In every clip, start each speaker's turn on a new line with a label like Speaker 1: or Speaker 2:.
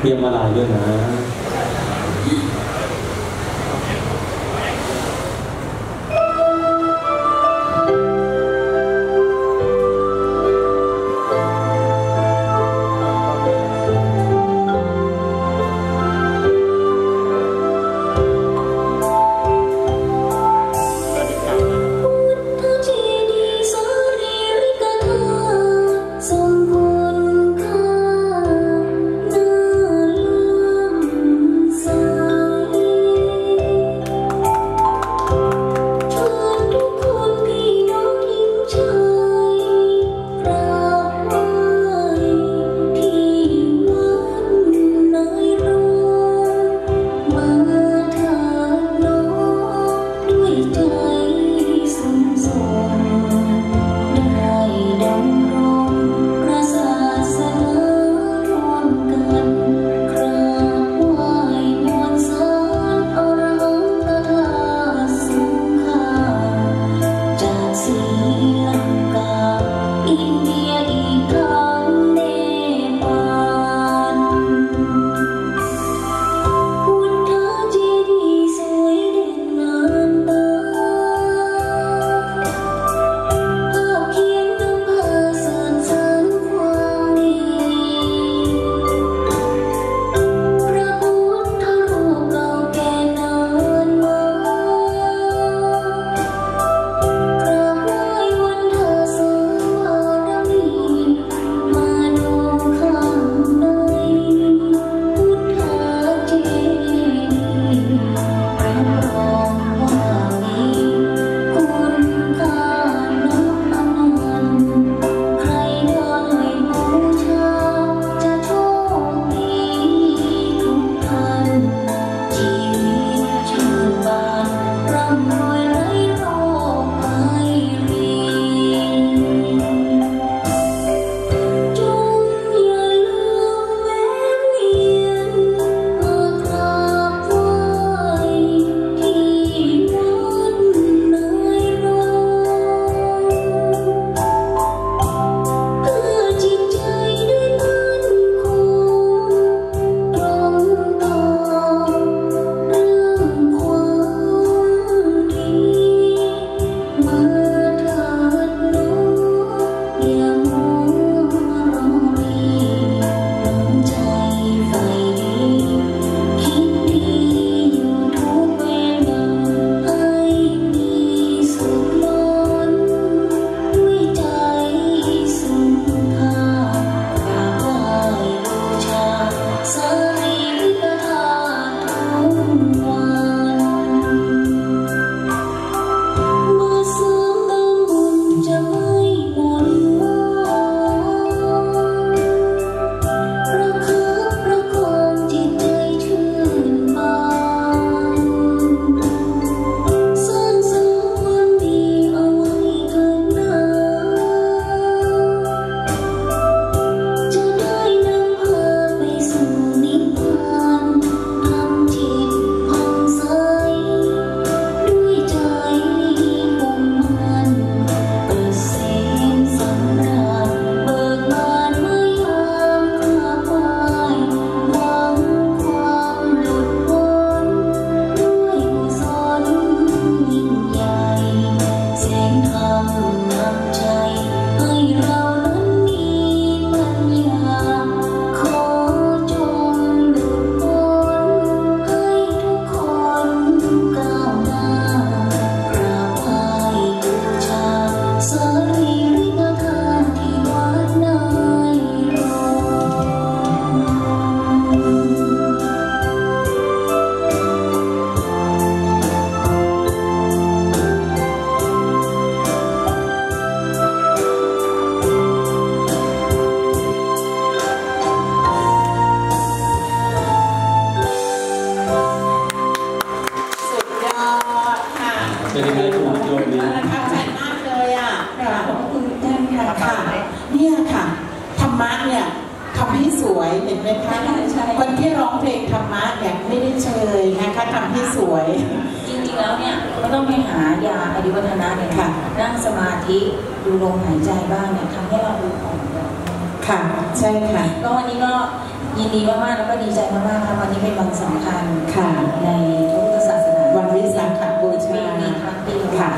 Speaker 1: เตรียมมาลายด้วยนะ
Speaker 2: India ยเห็นไหมคะคนที่ร้องเพลงธรรมะเนี่ยไม่ได้
Speaker 1: เช
Speaker 3: ยนะคะทำให้สวย
Speaker 4: จริงๆแล้วเนี่ยก็ต้องไปหายาอายุวัฒนาเนี่ย
Speaker 3: ค่ะ
Speaker 4: นั่งสมาธิดูลมหายใจบ้างเนี่ยทำให้เราดูผ่อนค่ะ
Speaker 3: ใช่ค่ะ
Speaker 4: ก็วันนี้ก็ยินดีมากๆแล้วก็ดีใจมากๆค่ะวันนี้เป็นวันสำคัญ
Speaker 3: ค่ะ
Speaker 4: ในพุทธศาสนา
Speaker 3: วันวิสาขบูชา
Speaker 4: ค่ะ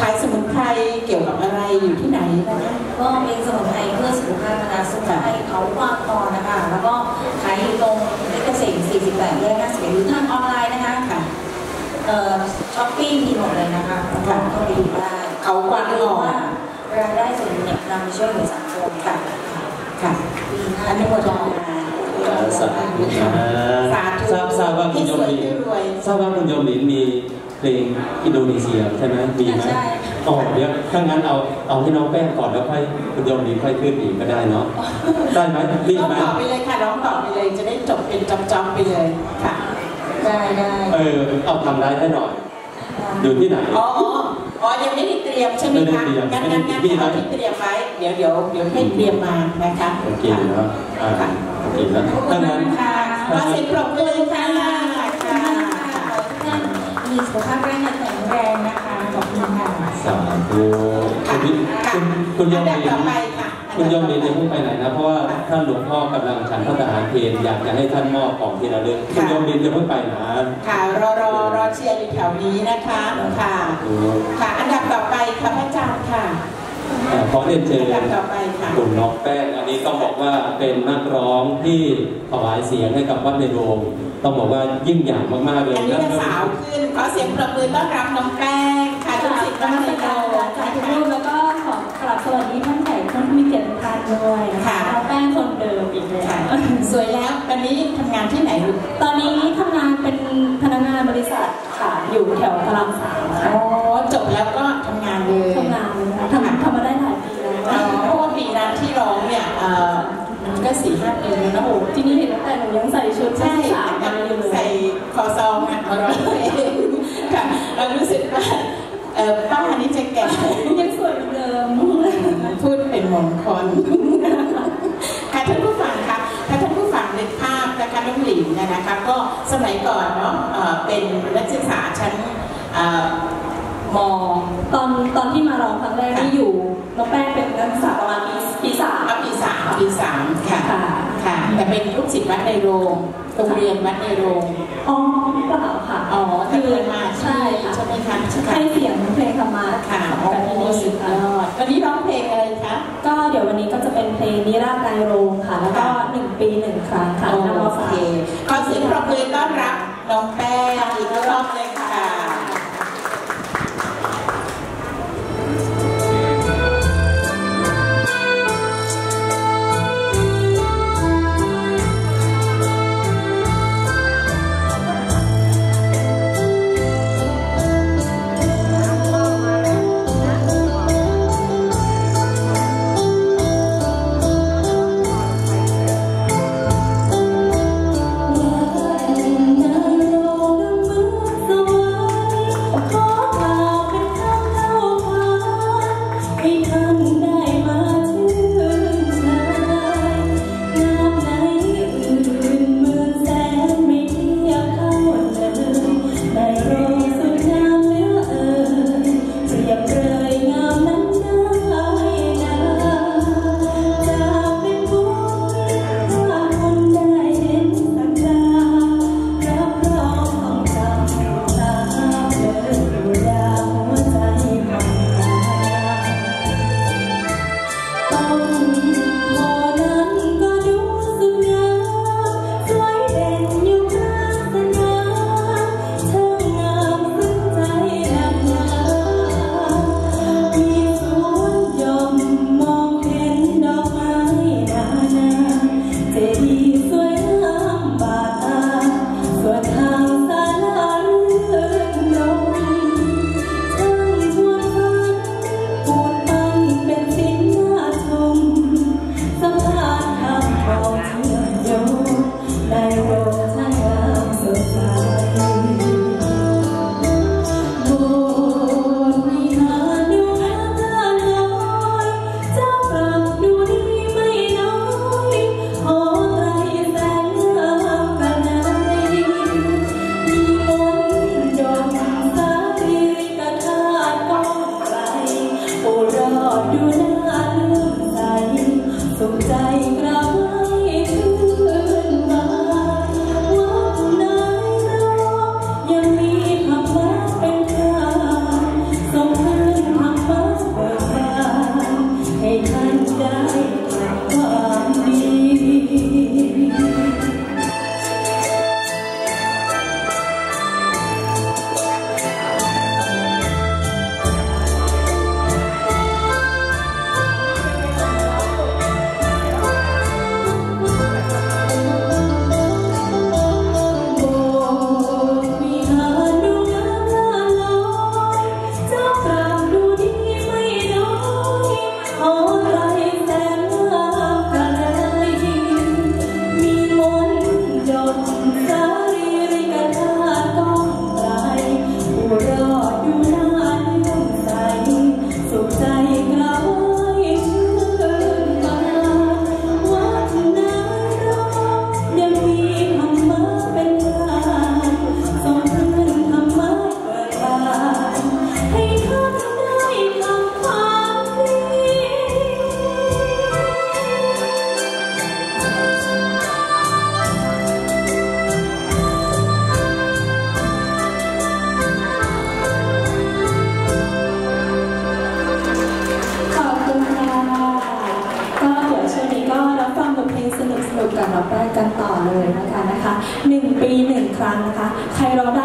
Speaker 3: ขายสมุนไพร กี่ยวกับอะไรอยู่ที่ไหนนะคะ
Speaker 4: ก็เป็นสมุนไพรเพื่อสุขภาพนะคะสมุนไพรเขาวางตอนนะคะ แล้วก็ขายอยู่ตรงเพชรเกษม48แยก51หรือทางออนไลน์นะคะ
Speaker 3: ค่ะ
Speaker 4: เอ่อช้อปปี้มีหมดเลยนะคะแล้วก็เข้าไปดูได้
Speaker 3: เขาวาง
Speaker 4: อย่ลื
Speaker 3: ต
Speaker 4: ม
Speaker 3: อน
Speaker 4: ว่ารายได้ส่วนหนึ่งเนี่ยนำไปช่วยเหลือสังคมค่ะ
Speaker 3: ค่ะ
Speaker 4: ปีหน้า
Speaker 3: อันนี้หมดแล้ว
Speaker 1: สาธุนะ
Speaker 3: สาธุ
Speaker 1: ทราบทราบว่าคุณโยม
Speaker 3: ให้
Speaker 1: ลิน
Speaker 3: สวยให้รวย
Speaker 1: ทราบว่าคุณโยมลินมี เพลงอินโดนีเซียใช่ไหมมีไหม
Speaker 4: ใช่
Speaker 1: อ๋อเดี๋ยวถ้างั้นเอาเอาให้น้องแป้งก่อนแล้วค่อยคุณโยมลินค่อยขึ้นอีกก็ได้เนาะได้ไหมรีบ
Speaker 3: ร้อง
Speaker 1: ไหม
Speaker 3: ต่อไปเลยค่ะร้องต่อไปเลยจะได้จบเป็นจอมๆไปเลยค่ะ
Speaker 4: ได้ได้
Speaker 1: เออเอาทำได้ให้หน่อยอยู่ที่ไหน
Speaker 3: อ๋ออ๋ออ๋อยังไม่ได้เตรียมใช่ไหม
Speaker 1: ไม่ได้
Speaker 3: คะ
Speaker 1: เตรียม
Speaker 3: งั้นงั้นงั้น
Speaker 1: ไม่ได้
Speaker 3: เอาที่เตรียมไว้เดี๋ยวเดี๋ยวเดี๋ยวให้เตรียมมานะคะ
Speaker 1: โอเคนะอ่าโอเคนะถ้างั้น
Speaker 3: ค่ะขอเสียงปรบมือค่ะ
Speaker 4: มีสุขภาพร่างกายแข็งแรงนะคะขอบคุณค่ะ
Speaker 1: สาธุคุณพี่คุณคุณโยม
Speaker 3: อัน
Speaker 1: ลิ
Speaker 3: ดับ
Speaker 1: น
Speaker 3: ต่อไปค่ะ
Speaker 1: คุณโยมลินจะเพิ่งไปไหนนะ เพราะว่าท่านหลวงพ่อกำลังฉันพระทหารเพลอยากจะให้ท่านมอบของที่ระลึกคุณโยมลินจะเพิ่งไปนะ
Speaker 3: ค่ะรอรอรอเชียร์อยู่แถวนี้นะคะค่ะค่ะอันดับต่อไปค่ะพระอาจารย์ค่ะ
Speaker 1: เอ่อ ขอเรียนเชิญ
Speaker 3: อันดับต่อไปค่ะ
Speaker 1: คุณน้องแป้งอันนี้ต้องบอกว่าเป็นนักร้องที่ถวายเสียงให้กับวัดในโรงต้องบอกว่ายิ่งใหญ่มากๆเลย
Speaker 3: อันนี้จะสาวขึ้นขอเสียงปรบมือต้อนรับน้องแป้งค่ะทุกสิทธิ์
Speaker 5: น
Speaker 3: บ้าน
Speaker 5: มั
Speaker 3: ใน
Speaker 5: ส
Speaker 3: โล
Speaker 5: การ
Speaker 3: ก
Speaker 5: อาจารย์ทุกรูปแล้วก็ขอกราบสวัสดีท่านแขกท่านผู้มีเกียรติทุกท่านด้วยนะคะ
Speaker 3: ค่ะ
Speaker 5: เราแป้งคนเดิมอีกแล้ว
Speaker 3: ค่ะสวยแล้วตอนนี้ทำงานที่ไหนลูก
Speaker 5: ตอนนี้ทำงานเป็นพนักงานบริษัทค่ะอยู่แถวพระรามสาม
Speaker 3: อ๋อ ก็สี่ห้าปีแล้วนะ
Speaker 5: โอ้
Speaker 3: โอ้
Speaker 5: โหที่นี่เห็นตั้งแต่หนูยังใส่ชุด
Speaker 3: ใช่
Speaker 5: สามมาอยู่เล
Speaker 3: ใส่
Speaker 5: ย
Speaker 3: คอซองอะมาร้องเพลงค่ะเรารู้สึกว่าเอ่อป้านี่จะแก่
Speaker 5: ยังสวยเหมือนเดิม
Speaker 3: พูดเป็นมงคลค่ะท่านผู้ฟังคะถ้าท่านผู้ฟังนึกภาพนะคะน้องหลินเนยนะคะก็สมัยก่อนเนาะเอ่อเป็นนักศึกษาชั้นเอ่อม
Speaker 5: ตอนตอนที่มาร้องครั้งแรกที่อยู่ น้องแป้งเป็นนักศึกษาประมาณปีปีสาม
Speaker 3: อะปีสามปีสามค่ะ
Speaker 5: ค่ะ
Speaker 3: ค่ะ แต่เป็นลูกศิษย์วัดในโรงโรงเรียนวัดในโรง
Speaker 5: อ๋อเปล่าค่ะ
Speaker 3: อ๋อแต่เคยมา
Speaker 5: ใช่ค่ะ
Speaker 3: ใช่ไหมคะ
Speaker 5: ให้เสียงเพลงธรรมะ
Speaker 3: ค่ะ
Speaker 5: ค่ะ
Speaker 3: โอ้
Speaker 5: กันที่นี่
Speaker 3: สุดย
Speaker 5: ค่ะ
Speaker 3: อดวันนี้ร้องเพลงอะไรคะ
Speaker 5: ก็เดี๋ยววันนี้ก็จะเป็นเพลงนิราศในโรงค่ะ แล้วก็หนึ่งปีหนึ่งครั้งค่ะนำมา
Speaker 3: โอ
Speaker 5: ฝา
Speaker 3: เค
Speaker 5: ก
Speaker 3: ขอเสียงปรบมือต้อนรับน้องแป้งอีกรอบเลยค่ะ
Speaker 5: ครั้งนะคะ ใครร้องได้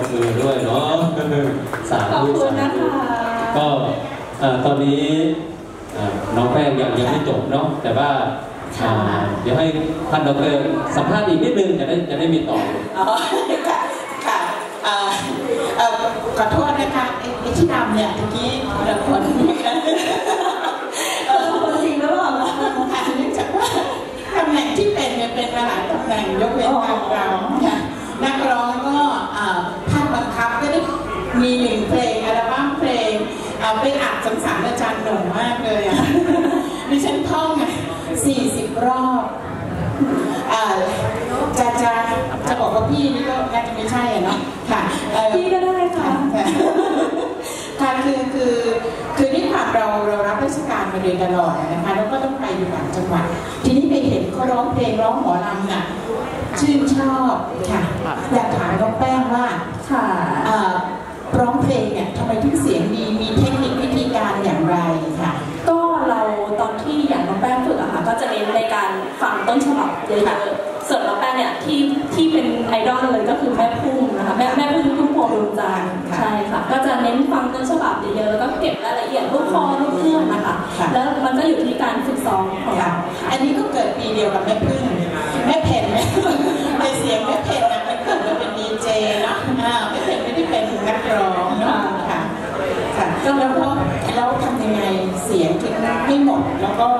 Speaker 5: บมื
Speaker 1: อด้วยเนาะสา
Speaker 5: ขอบ
Speaker 1: ธุ
Speaker 5: คุณ
Speaker 1: สา
Speaker 5: นะ
Speaker 1: ธุ
Speaker 5: คะ
Speaker 1: ก็เอ่อตอนนี้เอ่อน้องแป้งยังยังไม่จบเนาะแต่ว่าอ่าเดี๋ยวให้ท่านดอกเตอรสัมภาษณ์อีกนิดนึงจะได้จะได้มีต่อ
Speaker 3: อ๋อค่ะค่ะเอ่อเอ่อขอโทษนะคะไอ้ไอ้ที่ดำเนี่ยเมื่อกี้คนละคนนะคะเอ่อ
Speaker 5: คนจริงหรือเปล่าล่ะ
Speaker 3: ค่ะเนื่องจากว่าตำแหน่งที่เป็นเนี่ยเป็นมาหลายตำแหน่งยกเว้นนักร้องค่ะนักร้องก็เอ่อภา คบังคับก็ได้มีหนึ่งเพลงอัลบั้มเพลงเอาไปอัดสงสารอาจารย์หนุ่มมากเลยอะดิฉันท่องอะสี่สิบรอบอ่าจะจะจะบอกว่าพี่นี่ก็น่าจะไม่ใช่อะเนาะค่ะเอ่อ
Speaker 5: พี่ก็ได้ค่ะ
Speaker 3: ค่ะค่ะคือคือคือที่ผ่านเราเรารับราชการมาโดยตลอดนะคะแล้วก็ต้องไปอยู่ต่างจังหวัดทีนี้ไปเห็นเขาร้องเพลงร้องหมอลำน่ะชื่นชอบค่ะอยากถามน้องแป้งว่า
Speaker 5: ค่ะ
Speaker 3: เอ่อร้องเพลงเนี่ยทำไมถึงเสียงดีมีเทคนิควิธีการอย่างไรค่ะ
Speaker 5: ก็เราตอนที่อย่างน้องแป้งฝึกอะค่ะก็จะเน้นในการฟังต้นฉบับเยอะๆส่วนน้องแป้งเนี่ยที่ที่เป็นไอดอลเลยก็คือแม่พุ่มนะคะแม่แม่พุ่มพุ่มพวงดวงจันทร์
Speaker 3: ค่ะ
Speaker 5: ใช่ค่ะ ก็จะเน้นฟังต้นฉบับเยอะๆแล้วก็เก็บรายละเอียดลูกคอลูกเอื้อนนะคะ
Speaker 3: ค่ะ
Speaker 5: แล้วมันก็อยู่ที่การฝึกซ้อมของ
Speaker 3: ค่ะ
Speaker 5: เรา
Speaker 3: อันนี้ก็เกิดปีเดียวกับแม่พึ่ง กร้องเนาะค่ะค่ะแล้วก็แล้วทำยังไงเสียงถึงไม่หมดแล้วก็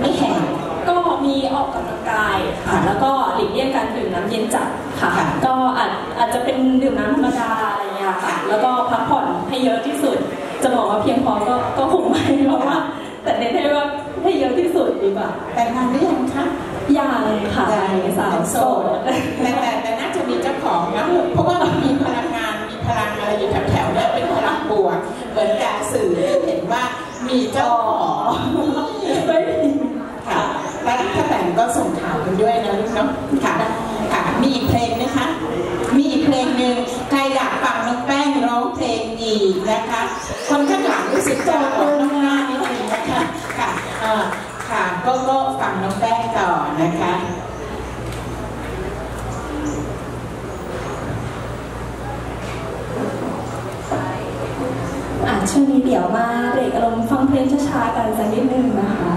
Speaker 3: ไม่แห้ง
Speaker 5: ก็มีออกกำลังกายค่ะ
Speaker 3: ค่ะ
Speaker 5: แล้วก็หลีกเลี่ยงการดื่มน้ำเย็นจัดค่ะ
Speaker 3: ค่ะ
Speaker 5: ก็อาจอาจจะเป็นดื่มน้ำธรรมดาอะไรอย่างเงี้ยค่ะ
Speaker 3: ค่ะ
Speaker 5: แล้วก็พักผ่อนให้เยอะที่สุด จะบอกว่าเพียงพอก็ก็คงไม่เพราะว่า แต่เน้นให้ว่าให้เยอะที่สุดดีกว่า
Speaker 3: แต่งงานหรือยังคะ
Speaker 5: ยังค่ะ
Speaker 3: ยัง
Speaker 5: สาวโสด
Speaker 3: แต่แต่แต่น่าจะมีเจ้าของนะเพราะว่ามันมีพลังงานมี พลังอะไรอยู่แถวๆเนี้เป็นพลังบวกเหมือนกับสื่อให้เห็นว่ามีเจ้าของค่ะแล้วถ้าแต่งก็ส่งข่าวกันด้วยนะลูกเนาะค่ะค่ะมีอีกเพลงไหมคะ มีอีกเพลงหนึ่งใครอยากฟังน้องแป้งร้องเพลงอีกนะคะ คนข้างหลังรู้สึกจะออกน้องหน้านิดนึงนะคะค่ะค่ะก็ก็ฟังน้องแป้งต่อนะคะ
Speaker 5: อะช่วงนี้ เดี๋ยวมาเบรกอารมณ์ฟังเพลงช้าๆกันสักนิดนึงนะคะ